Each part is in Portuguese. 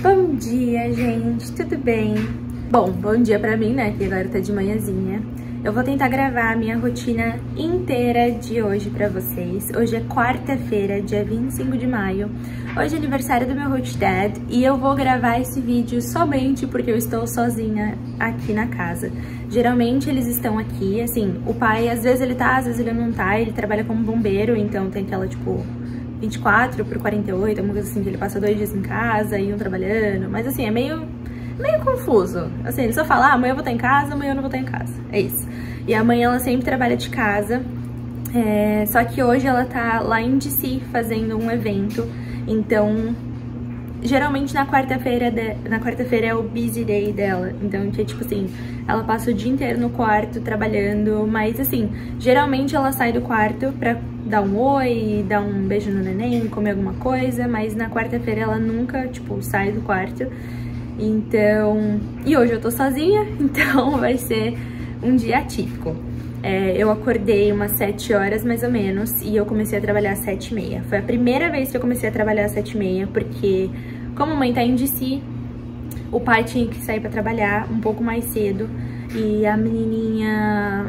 Bom dia, gente, tudo bem? Bom, bom dia pra mim, né, que agora tá de manhãzinha. Eu vou tentar gravar a minha rotina inteira de hoje pra vocês. Hoje é quarta-feira, dia 25 de maio. Hoje é aniversário do meu Hot Dad e eu vou gravar esse vídeo somente porque eu estou sozinha aqui na casa. Geralmente eles estão aqui, assim, o pai às vezes ele tá, às vezes ele não tá, ele trabalha como bombeiro, então tem aquela, tipo, 24 por 48, alguma coisa assim, que ele passa dois dias em casa e um trabalhando, mas assim, é meio, meio confuso. Assim, ele só fala, ah, amanhã eu vou estar em casa, amanhã eu não vou estar em casa. É isso. E amanhã ela sempre trabalha de casa, é, só que hoje ela tá lá em DC fazendo um evento, então geralmente na quarta-feira na quarta-feira é o busy day dela. Então, que é tipo assim, ela passa o dia inteiro no quarto trabalhando, mas assim, geralmente ela sai do quarto pra dar um oi, dar um beijo no neném, comer alguma coisa, mas na quarta-feira ela nunca, tipo, sai do quarto. Então, e hoje eu tô sozinha, então vai ser um dia atípico. É, eu acordei umas 7 horas mais ou menos e eu comecei a trabalhar às 7 e meia. Foi a primeira vez que eu comecei a trabalhar às 7 e meia, porque como a mãe tá em DC, o pai tinha que sair pra trabalhar um pouco mais cedo e a menininha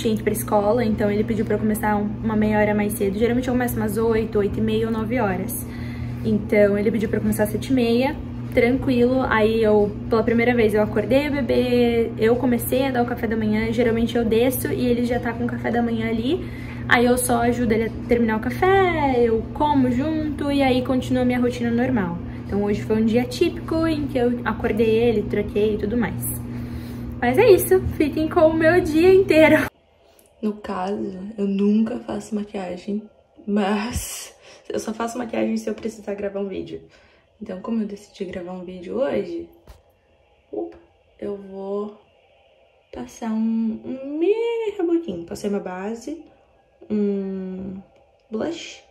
tinha que ir pra escola, então ele pediu pra eu começar uma meia hora mais cedo. Geralmente eu começo umas 8, 8 e meia ou 9 horas. Então ele pediu pra eu começar às 7 e meia, tranquilo. Aí eu, pela primeira vez, eu acordei o bebê, eu comecei a dar o café da manhã. Geralmente eu desço e ele já tá com o café da manhã ali. Aí eu só ajudo ele a terminar o café, eu como junto e aí continua a minha rotina normal. Então hoje foi um dia típico em que eu acordei ele, troquei e tudo mais. Mas é isso, fiquem com o meu dia inteiro. No caso, eu nunca faço maquiagem, mas eu só faço maquiagem se eu precisar gravar um vídeo. Então, como eu decidi gravar um vídeo hoje, opa, eu vou passar um, um mini. Passei uma base, um blush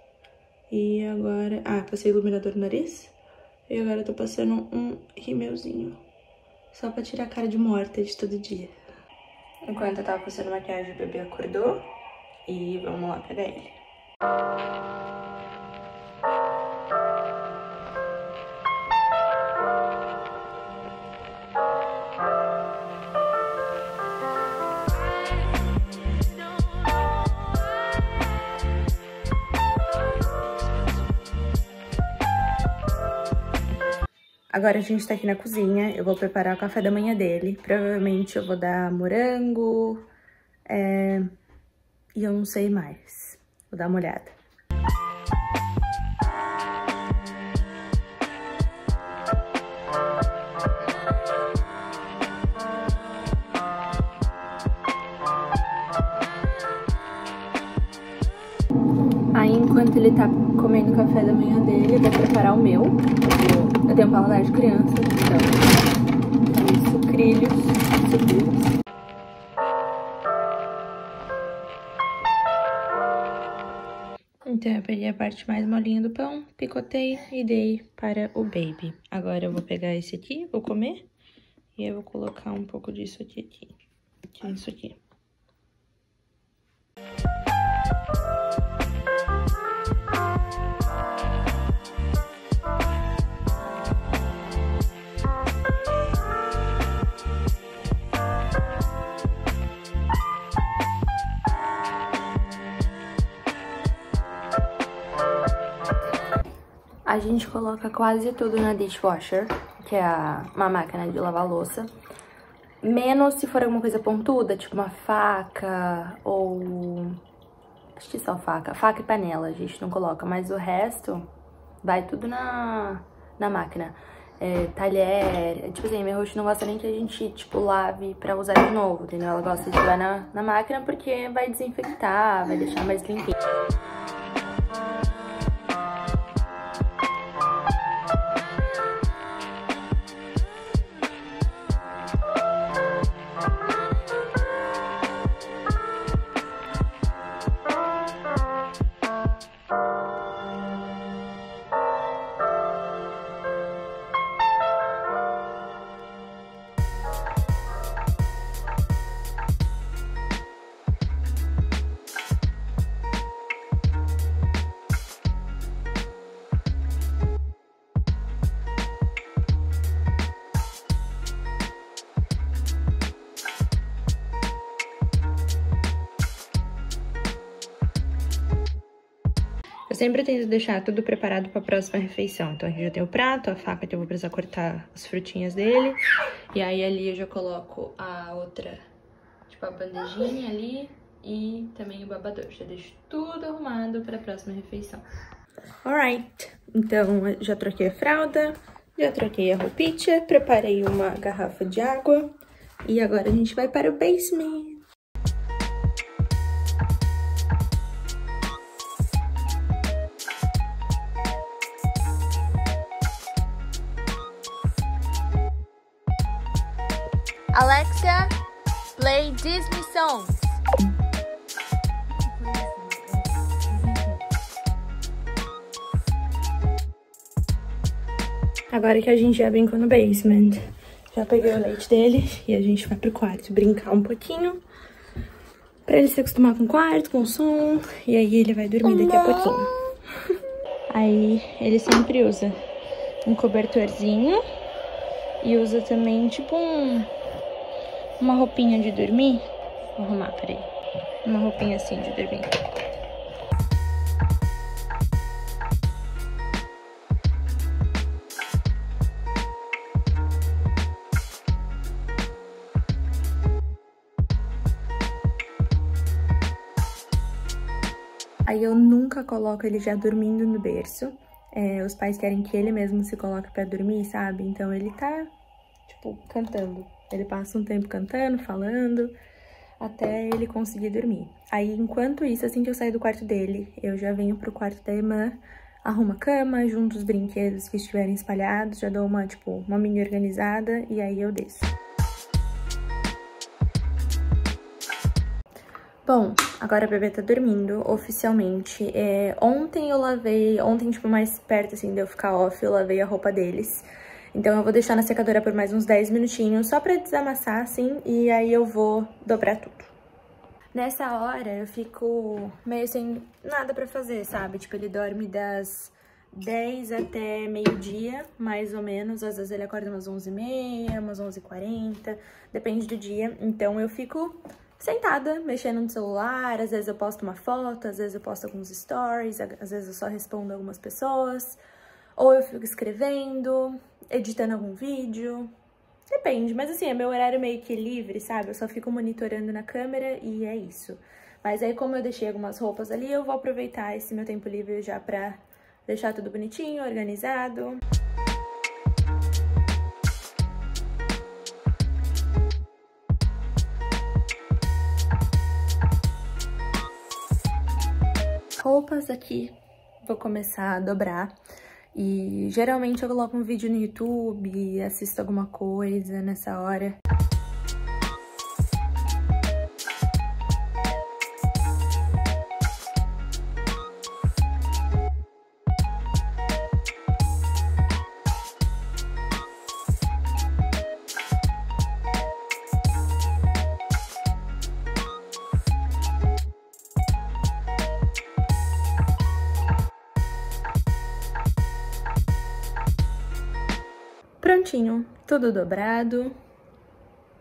e agora... Ah, passei iluminador no nariz e agora eu tô passando um rimelzinho. Só pra tirar a cara de morta de todo dia. Enquanto eu tava passando maquiagem, o bebê acordou e vamos lá pegar ele. Agora a gente tá aqui na cozinha, eu vou preparar o café da manhã dele. Provavelmente eu vou dar morango, é... e eu não sei mais. Vou dar uma olhada. Aí, enquanto ele tá comendo o café da manhã dele, eu vou preparar o meu. Eu tenho paladar de criança, então... Sucrilhos, sucrilhos. Então, eu peguei a parte mais molinha do pão, picotei e dei para o baby. Agora eu vou pegar esse aqui, vou comer, e eu vou colocar um pouco disso aqui, aqui, nisso aqui. A gente coloca quase tudo na dishwasher, que é uma máquina de lavar louça. Menos se for alguma coisa pontuda, tipo uma faca ou... Acho que só faca. Faca e panela a gente não coloca, mas o resto vai tudo na, na máquina. É, talher, tipo assim, minha rosto não gosta nem que a gente, tipo, lave pra usar de novo, entendeu? Ela gosta de levar na, na máquina porque vai desinfectar, vai deixar mais limpinho. Sempre tento deixar tudo preparado para a próxima refeição. Então aqui já tem o prato, a faca que eu vou precisar cortar as frutinhas dele. E aí ali eu já coloco a outra, tipo a bandejinha ali e também o babador. Já deixo tudo arrumado para a próxima refeição. Alright, então já troquei a fralda, já troquei a roupinha, preparei uma garrafa de água e agora a gente vai para o basement. Disney songs. Agora que a gente já brincou no basement, já peguei o leite dele e a gente vai pro quarto brincar um pouquinho. Pra ele se acostumar com o quarto, com o som, e aí ele vai dormir daqui a pouquinho. Aí ele sempre usa um cobertorzinho e usa também tipo um, uma roupinha de dormir. Vou arrumar, peraí. Uma roupinha assim de dormir. Aí eu nunca coloco ele já dormindo no berço. É, os pais querem que ele mesmo se coloque pra dormir, sabe? Então ele tá, tipo, cantando. Ele passa um tempo cantando, falando, até ele conseguir dormir. Aí, enquanto isso, assim que eu saio do quarto dele, eu já venho pro quarto da irmã, arrumo a cama, junto os brinquedos que estiverem espalhados, já dou uma, tipo, uma mini organizada e aí eu desço. Bom, agora a bebê tá dormindo, oficialmente. É, ontem eu lavei, ontem, tipo, mais perto, assim, de eu ficar off, eu lavei a roupa deles. Então eu vou deixar na secadora por mais uns 10 minutinhos, só pra desamassar, assim, e aí eu vou dobrar tudo. Nessa hora eu fico meio sem nada pra fazer, sabe? Tipo, ele dorme das 10 até meio-dia, mais ou menos. Às vezes ele acorda umas 11h30, umas 11h40, depende do dia. Então eu fico sentada, mexendo no celular, às vezes eu posto uma foto, às vezes eu posto alguns stories, às vezes eu só respondo algumas pessoas, ou eu fico escrevendo, editando algum vídeo, depende, mas assim, é meu horário meio que livre, sabe? Eu só fico monitorando na câmera e é isso. Mas aí como eu deixei algumas roupas ali, eu vou aproveitar esse meu tempo livre já pra deixar tudo bonitinho, organizado. roupas aqui, vou começar a dobrar. E geralmente eu coloco um vídeo no YouTube, assisto alguma coisa nessa hora. Prontinho, tudo dobrado,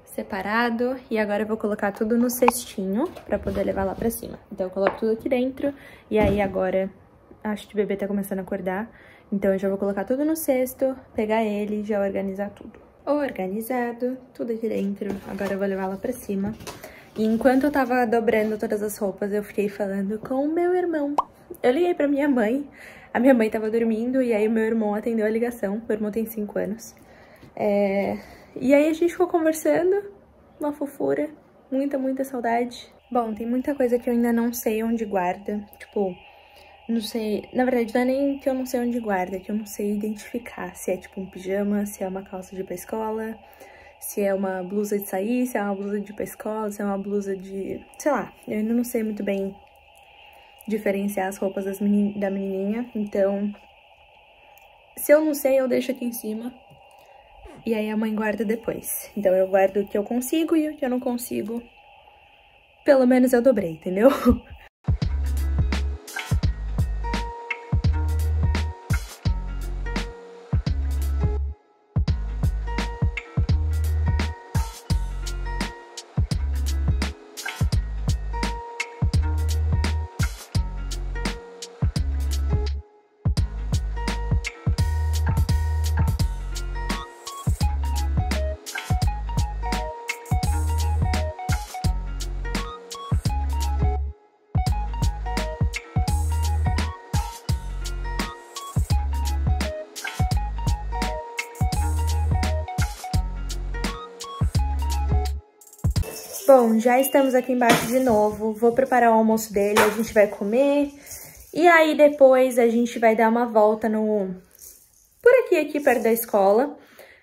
separado. E agora eu vou colocar tudo no cestinho pra poder levar lá pra cima. Então eu coloco tudo aqui dentro e aí agora acho que o bebê tá começando a acordar. Então eu já vou colocar tudo no cesto, pegar ele e já organizar tudo. Organizado, tudo aqui dentro. Agora eu vou levar lá pra cima. E enquanto eu tava dobrando todas as roupas, eu fiquei falando com o meu irmão. Eu liguei pra minha mãe, a minha mãe tava dormindo e aí meu irmão atendeu a ligação. Meu irmão tem 5 anos. É... E aí a gente ficou conversando, uma fofura, muita, muita saudade. Bom, tem muita coisa que eu ainda não sei onde guarda. Tipo, não sei... Na verdade, não é nem que eu não sei onde guarda, é que eu não sei identificar se é tipo um pijama, se é uma calça de ir pra escola, se é uma blusa de sair, se é uma blusa de ir pra escola, se é uma blusa de... Sei lá, eu ainda não sei muito bem diferenciar as roupas das menin da menininha, então... Se eu não sei, eu deixo aqui em cima. E aí a mãe guarda depois. Então eu guardo o que eu consigo e o que eu não consigo. Pelo menos eu dobrei, entendeu? Bom, já estamos aqui embaixo de novo. Vou preparar o almoço dele, a gente vai comer. E aí depois a gente vai dar uma volta no... Por aqui, aqui perto da escola.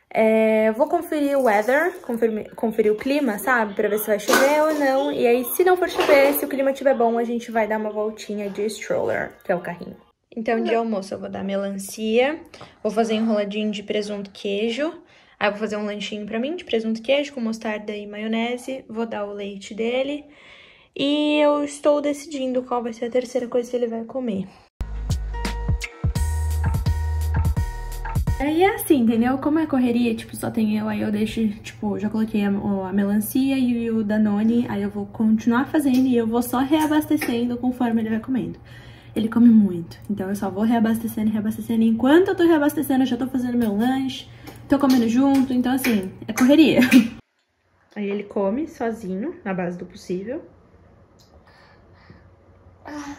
É, vou conferir o weather, conferir, conferir, o clima, sabe? Pra ver se vai chover ou não. E aí, se não for chover, se o clima estiver bom, a gente vai dar uma voltinha de stroller, que é o carrinho. Então, de almoço, eu vou dar melancia, vou fazer enroladinho de presunto queijo. Aí, eu vou fazer um lanchinho pra mim de presunto queijo com mostarda e maionese. Vou dar o leite dele. E eu estou decidindo qual vai ser a terceira coisa que ele vai comer. Aí é assim, entendeu? Como é correria, tipo, só tem eu, aí eu deixo, tipo, já coloquei a, a, melancia e o Danone, aí eu vou continuar fazendo e eu vou só reabastecendo conforme ele vai comendo. Ele come muito, então eu só vou reabastecendo e reabastecendo. Enquanto eu tô reabastecendo, eu já tô fazendo meu lanche, tô comendo junto, então assim, é correria. Aí ele come sozinho, na base do possível. Ah.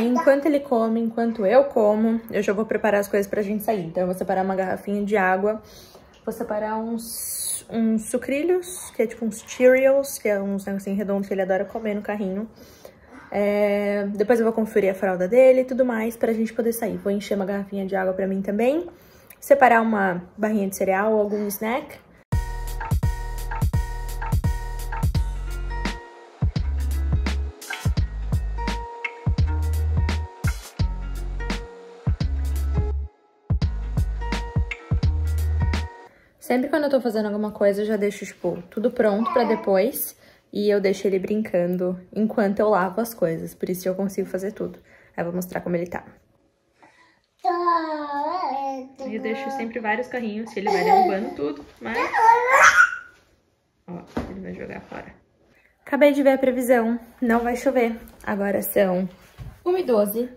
Aí, enquanto ele come, enquanto eu como, eu já vou preparar as coisas pra gente sair. Então, eu vou separar uma garrafinha de água, vou separar uns, uns sucrilhos, que é tipo uns Cheerios, que é uns negocinho redondos que ele adora comer no carrinho. É, depois eu vou conferir a fralda dele e tudo mais pra gente poder sair. Vou encher uma garrafinha de água pra mim também, separar uma barrinha de cereal ou algum snack. Sempre quando eu tô fazendo alguma coisa, eu já deixo, tipo, tudo pronto pra depois. E eu deixo ele brincando enquanto eu lavo as coisas. Por isso eu consigo fazer tudo. Aí eu vou mostrar como ele tá. Eu deixo sempre vários carrinhos, ele vai derrubando tudo, mas... Ó, ele vai jogar fora. Acabei de ver a previsão, não vai chover. Agora são 1h12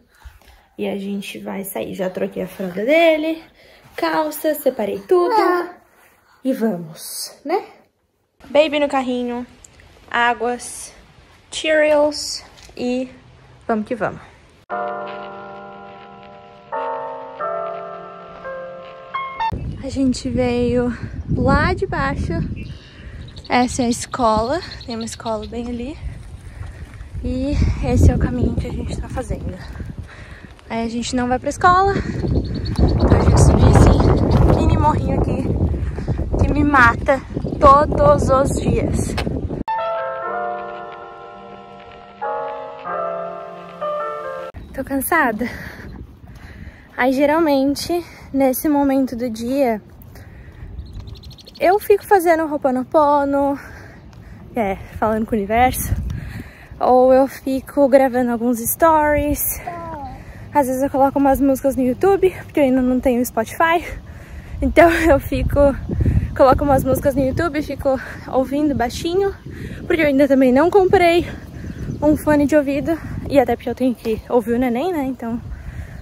e a gente vai sair. Já troquei a fralda dele, calça, separei tudo. E vamos, né? Baby no carrinho, águas, Cheerios e vamos que vamos. A gente veio lá de baixo. Essa é a escola, tem uma escola bem ali. E esse é o caminho que a gente tá fazendo. Aí a gente não vai pra escola. Então a gente subiu esse mini morrinho aqui mata todos os dias. Tô cansada. Aí geralmente, nesse momento do dia, eu fico fazendo Ho'oponopono, é, falando com o universo, ou eu fico gravando alguns stories. Às vezes eu coloco umas músicas no YouTube, porque eu ainda não tenho Spotify. Então eu fico coloco umas músicas no YouTube, fico ouvindo baixinho, porque eu ainda também não comprei um fone de ouvido, e até porque eu tenho que ouvir o neném, né, então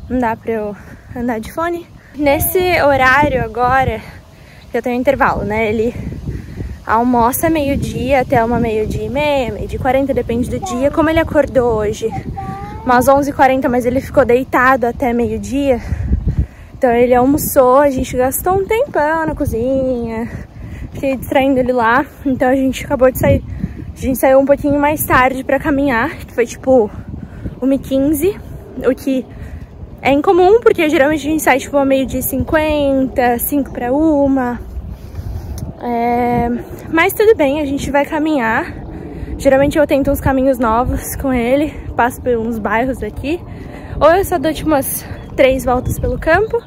não dá pra eu andar de fone. Nesse horário agora, eu tenho intervalo, né, ele almoça meio-dia até uma meio-dia e meia, meio-dia e quarenta, depende do dia. Como ele acordou hoje, umas 11h40, mas ele ficou deitado até meio-dia, então ele almoçou, a gente gastou um tempão na cozinha, fiquei distraindo ele lá, então a gente acabou de sair, a gente saiu um pouquinho mais tarde pra caminhar, que foi tipo 1h15, o que é incomum, porque geralmente a gente sai tipo meio dia 50, 5 para uma. É... Mas tudo bem, a gente vai caminhar. Geralmente eu tento uns caminhos novos com ele, passo por uns bairros daqui. Ou eu só dou tipo umas três voltas pelo campo.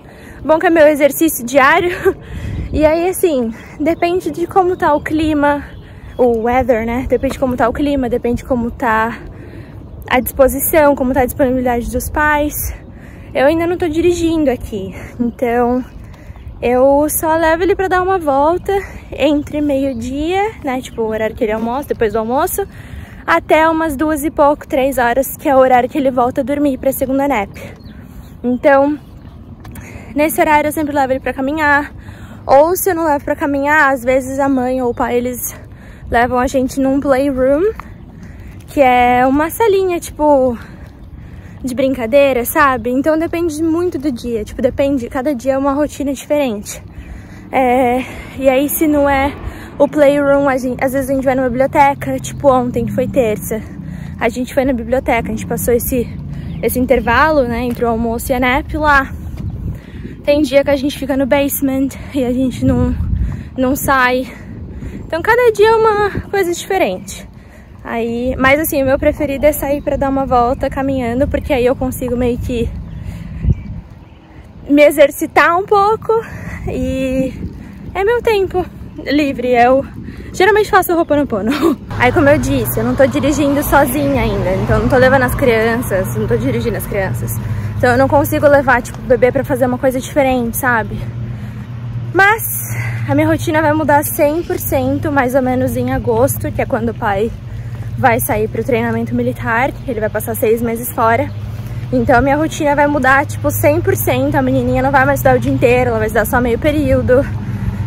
Bom que é meu exercício diário. E aí, assim, depende de como tá o clima, o weather, né? Depende de como tá o clima, depende de como tá a disposição, como tá a disponibilidade dos pais. Eu ainda não tô dirigindo aqui, então eu só levo ele pra dar uma volta entre meio-dia, né? Tipo, o horário que ele almoça, depois do almoço, até umas duas e pouco, três horas, que é o horário que ele volta a dormir pra segunda nap. Então, nesse horário eu sempre levo ele pra caminhar, ou se eu não levo pra caminhar, às vezes a mãe ou o pai, eles levam a gente num playroom, que é uma salinha, tipo, de brincadeira, sabe? Então depende muito do dia, tipo, depende, cada dia é uma rotina diferente. É, e aí se não é o playroom, gente, às vezes a gente vai na biblioteca, tipo ontem, que foi terça. A gente foi na biblioteca, a gente passou esse, esse intervalo, né, entre o almoço e a nap lá. Tem dia que a gente fica no basement e a gente não, não sai. Então cada dia é uma coisa diferente. Aí, mas assim, o meu preferido é sair pra dar uma volta caminhando, porque aí eu consigo meio que me exercitar um pouco e é meu tempo livre. Eu geralmente faço roupa no pano. Aí, como eu disse, eu não tô dirigindo sozinha ainda, então não tô levando as crianças, não tô dirigindo as crianças. Então eu não consigo levar, tipo, o bebê pra fazer uma coisa diferente, sabe? Mas a minha rotina vai mudar 100% mais ou menos em agosto, que é quando o pai vai sair pro treinamento militar, ele vai passar seis meses fora. Então a minha rotina vai mudar, tipo, 100%, a menininha não vai mais estudar o dia inteiro, ela vai estudar só meio período.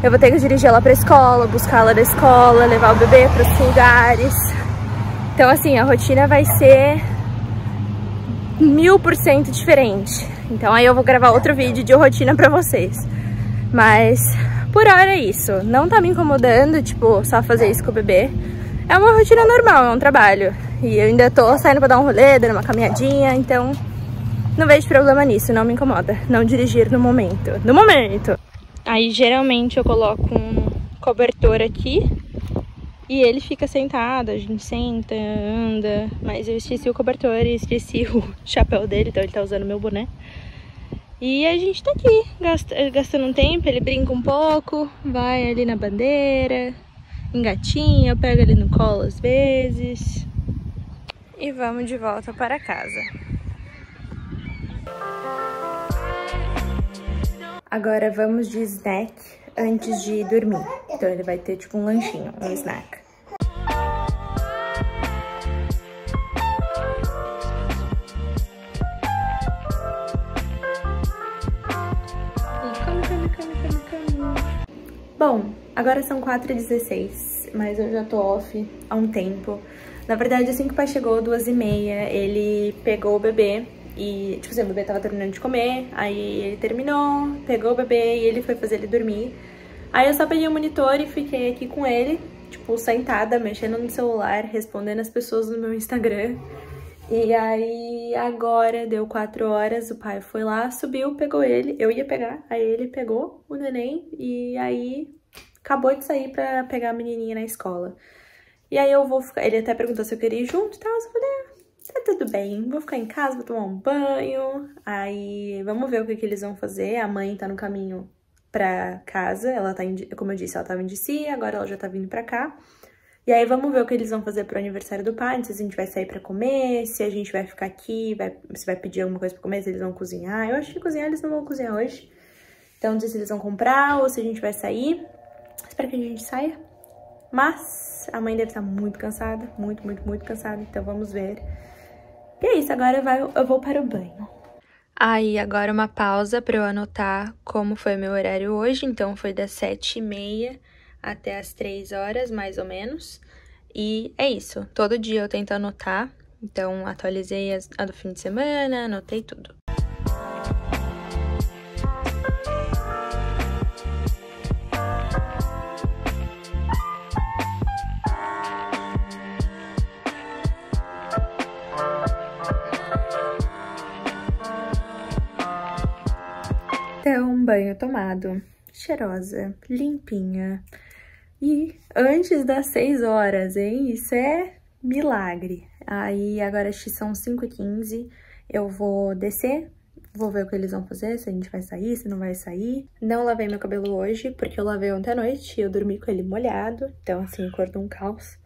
Eu vou ter que dirigir ela pra escola, buscar ela da escola, levar o bebê para os lugares. Então, assim, a rotina vai ser mil por cento diferente. Então aí eu vou gravar outro vídeo de rotina pra vocês. Mas por hora é isso. Não tá me incomodando, tipo, só fazer isso com o bebê. É uma rotina normal, é um trabalho. E eu ainda tô saindo pra dar um rolê, dando uma caminhadinha, então não vejo problema nisso, não me incomoda. Não dirigir no momento. No momento! Aí geralmente eu coloco um cobertor aqui e ele fica sentado, a gente senta, anda, mas eu esqueci o cobertor e esqueci o chapéu dele, então ele tá usando meu boné. E a gente tá aqui, gastando um tempo, ele brinca um pouco, vai ali na bandeira, engatinha, pega ele no colo às vezes. E vamos de volta para casa. Agora vamos de snack antes de dormir. Então ele vai ter tipo um lanchinho, um snack. Bom, agora são 4h16, mas eu já tô off há um tempo. Na verdade, assim que o pai chegou, duas e meia, ele pegou o bebê e, tipo assim, o bebê tava terminando de comer, aí ele terminou, pegou o bebê e ele foi fazer ele dormir. Aí eu só peguei o monitor e fiquei aqui com ele, tipo, sentada, mexendo no celular, respondendo as pessoas no meu Instagram. E aí, agora, deu quatro horas, o pai foi lá, subiu, pegou ele, eu ia pegar, aí ele pegou o neném e aí acabou de sair pra pegar a menininha na escola. E aí eu vou ficar, ele até perguntou se eu queria ir junto e tal, eu falei, ah, tá tudo bem, vou ficar em casa, vou tomar um banho, aí vamos ver o que, que eles vão fazer, a mãe tá no caminho pra casa, ela tá, como eu disse, ela tava em DC, agora ela já tá vindo pra cá. E aí vamos ver o que eles vão fazer pro aniversário do pai, se a gente vai sair pra comer, se a gente vai ficar aqui, vai, se vai pedir alguma coisa pra comer, se eles vão cozinhar. Eu acho que cozinhar eles não vão cozinhar hoje. Então não sei se eles vão comprar ou se a gente vai sair. Espero que a gente saia. Mas a mãe deve estar muito cansada, muito, muito, muito cansada, então vamos ver. E é isso, agora eu vou para o banho. Aí, agora uma pausa para eu anotar como foi meu horário hoje. Então, foi das sete e meia até as três horas, mais ou menos. E é isso. Todo dia eu tento anotar. Então, atualizei a do fim de semana, anotei tudo. Tomado, cheirosa, limpinha. E antes das 6 horas, hein? Isso é milagre. Aí agora são 5 e 15 eu vou descer, vou ver o que eles vão fazer, se a gente vai sair, se não vai sair. Não lavei meu cabelo hoje, porque eu lavei ontem à noite e eu dormi com ele molhado, então assim, acordou um caos.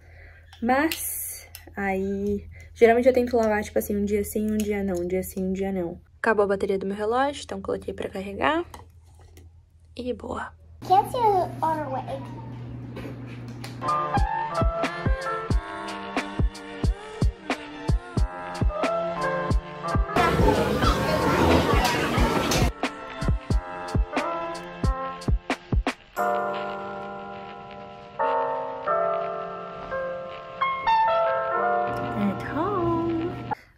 Mas, aí, geralmente eu tento lavar, tipo assim, um dia sim, um dia não, um dia sim, um dia não. Acabou a bateria do meu relógio, então coloquei pra carregar. E boa. Can't see on our way. At home.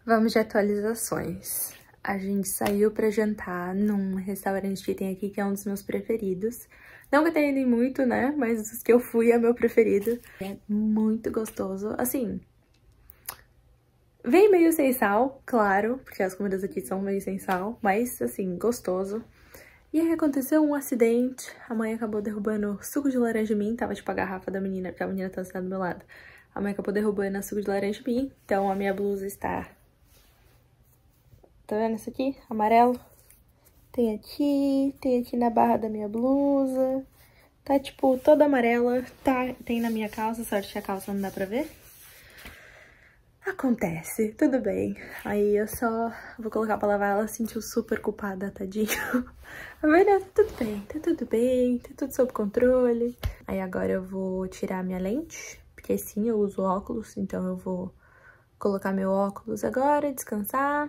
Vamos de atualizações. A gente saiu pra jantar num restaurante que tem aqui, que é um dos meus preferidos. Não que eu tenha ido muito, né? Mas os que eu fui é meu preferido. É muito gostoso. Assim, vem meio sem sal, claro, porque as comidas aqui são meio sem sal, mas, assim, gostoso. E aí aconteceu um acidente, a mãe acabou derrubando suco de laranja em mim, tava tipo a garrafa da menina, porque a menina tava sentada do meu lado. A mãe acabou derrubando suco de laranja em mim, então a minha blusa está... Tá vendo isso aqui? Amarelo. Tem aqui, tem aqui na barra da minha blusa. Tá, tipo, toda amarela. Tá, tem na minha calça, sorte que a calça não dá pra ver. Acontece, tudo bem. Aí eu só vou colocar pra lavar, ela se sentiu super culpada, tadinho. A verdade, tá tudo bem, tá tudo bem, tá tudo sob controle. Aí agora eu vou tirar minha lente, porque sim, eu uso óculos, então eu vou colocar meu óculos agora, descansar.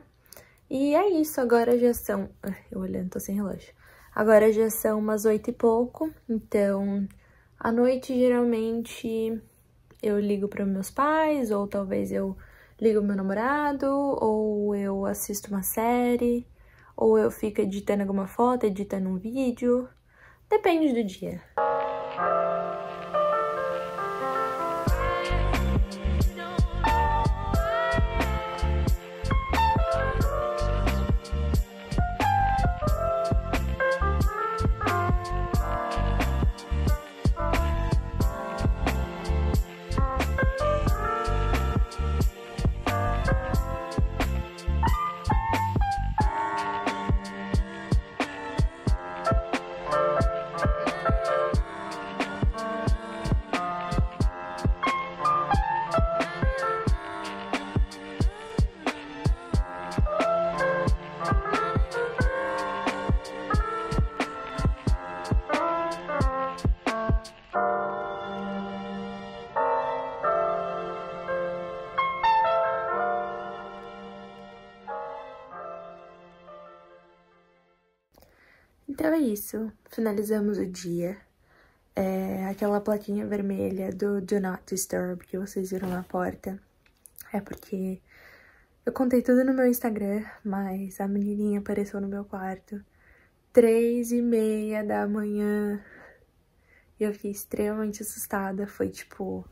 E é isso, agora já são... Eu olhando, tô sem relógio. Agora já são umas oito e pouco, então à noite geralmente eu ligo para meus pais, ou talvez eu ligo meu namorado, ou eu assisto uma série, ou eu fico editando alguma foto, editando um vídeo. Depende do dia. Então é isso, finalizamos o dia. É, aquela plaquinha vermelha do Do Not Disturb que vocês viram na porta é porque eu contei tudo no meu Instagram, mas a menininha apareceu no meu quarto três e meia da manhã e eu fiquei extremamente assustada. Foi, tipo,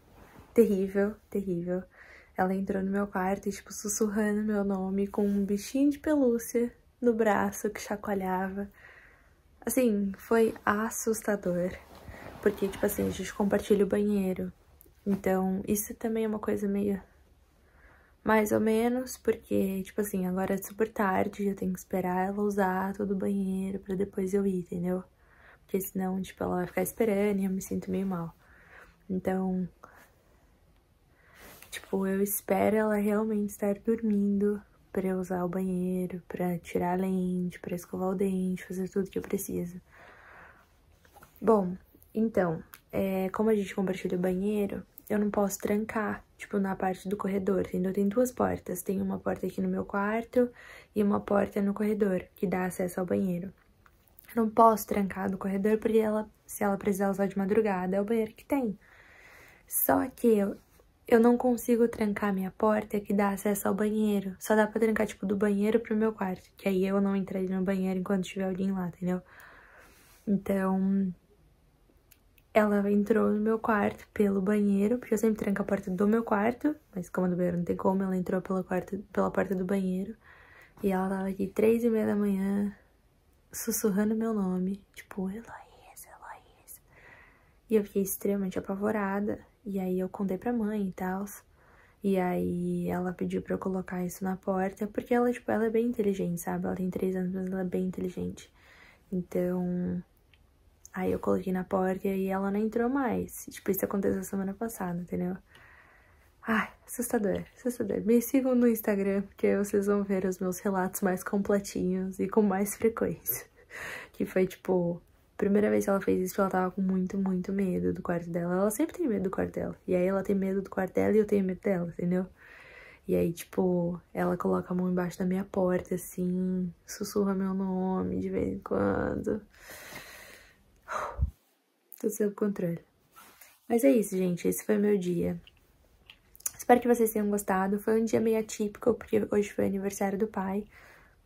terrível, terrível. Ela entrou no meu quarto e, tipo, sussurrando meu nome com um bichinho de pelúcia no braço que chacoalhava. Assim, foi assustador. Porque, tipo assim, a gente compartilha o banheiro. Então, isso também é uma coisa meio... Mais ou menos, porque, tipo assim, agora é super tarde, eu tenho que esperar ela usar todo o banheiro pra depois eu ir, entendeu? Porque senão, tipo, ela vai ficar esperando e eu me sinto meio mal. Então, tipo, eu espero ela realmente estar dormindo pra eu usar o banheiro, pra tirar a lente, pra escovar o dente, fazer tudo que eu preciso. Bom, então, é, como a gente compartilha o banheiro, eu não posso trancar, tipo, na parte do corredor, entendeu? Tem duas portas, tem uma porta aqui no meu quarto e uma porta no corredor, que dá acesso ao banheiro. Eu não posso trancar no corredor porque ela, se ela precisar usar de madrugada, é o banheiro que tem. Só que eu não consigo trancar minha porta que dá acesso ao banheiro. Só dá pra trancar, tipo, do banheiro pro meu quarto. Que aí eu não entraria no banheiro enquanto tiver alguém lá, entendeu? Então, ela entrou no meu quarto pelo banheiro, porque eu sempre tranco a porta do meu quarto, mas como do banheiro não tem como, ela entrou pela, quarto, pela porta do banheiro. E ela tava aqui três e meia da manhã, sussurrando meu nome, tipo, Heloísa, Heloísa. E eu fiquei extremamente apavorada. E aí eu contei pra mãe e tal. E aí ela pediu pra eu colocar isso na porta, porque ela, tipo, ela é bem inteligente, sabe? Ela tem três anos, mas ela é bem inteligente. Então, aí eu coloquei na porta e ela não entrou mais. Tipo, isso aconteceu semana passada, entendeu? Ai, assustador, assustador. Me sigam no Instagram, porque vocês vão ver os meus relatos mais completinhos e com mais frequência. Que foi, tipo, primeira vez que ela fez isso, ela tava com muito, muito medo do quarto dela. Ela sempre tem medo do quarto dela. E aí ela tem medo do quarto dela e eu tenho medo dela, entendeu? E aí, tipo, ela coloca a mão embaixo da minha porta, assim, sussurra meu nome de vez em quando. Tudo sob controle. Mas é isso, gente. Esse foi meu dia. Espero que vocês tenham gostado. Foi um dia meio atípico, porque hoje foi aniversário do pai.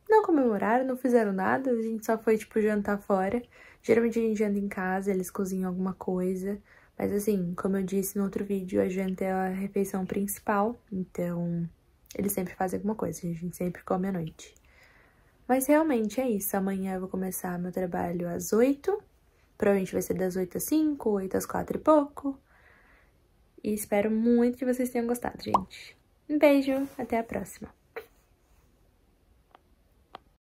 Não comemoraram, não fizeram nada, a gente só foi, tipo, jantar fora. Geralmente a gente janta em casa, eles cozinham alguma coisa. Mas assim, como eu disse no outro vídeo, a janta é a refeição principal. Então, eles sempre fazem alguma coisa, a gente sempre come à noite. Mas realmente é isso. Amanhã eu vou começar meu trabalho às 8. Provavelmente vai ser das 8 às 5, 8 às 4 e pouco. E espero muito que vocês tenham gostado, gente. Um beijo, até a próxima.